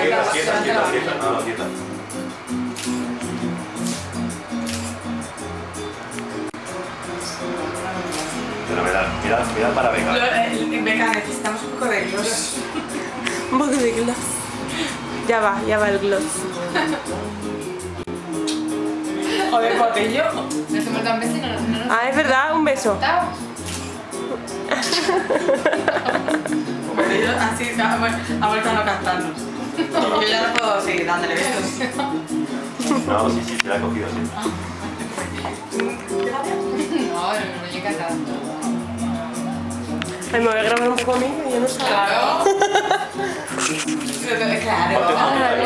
Quieta, quieta, quieta, quieta. No, no, quieta. Fenomenal. Mira, mira para Vega. Venga, necesitamos un poco de gloss. Un poco de gloss. Ya va, ya va el gloss. Joder, botello. Nos hemos dado un beso y no nos no nos Ah, es verdad, un beso. así ha vuel- ha vuelto a no cantarnos. Yo ya no puedo seguir dándole besos. No, sí, sí, se la ha cogido, sí. No, no, no llega tanto. Ay, me voy a grabar un poco a mí, yo no sé. Claro. Claro.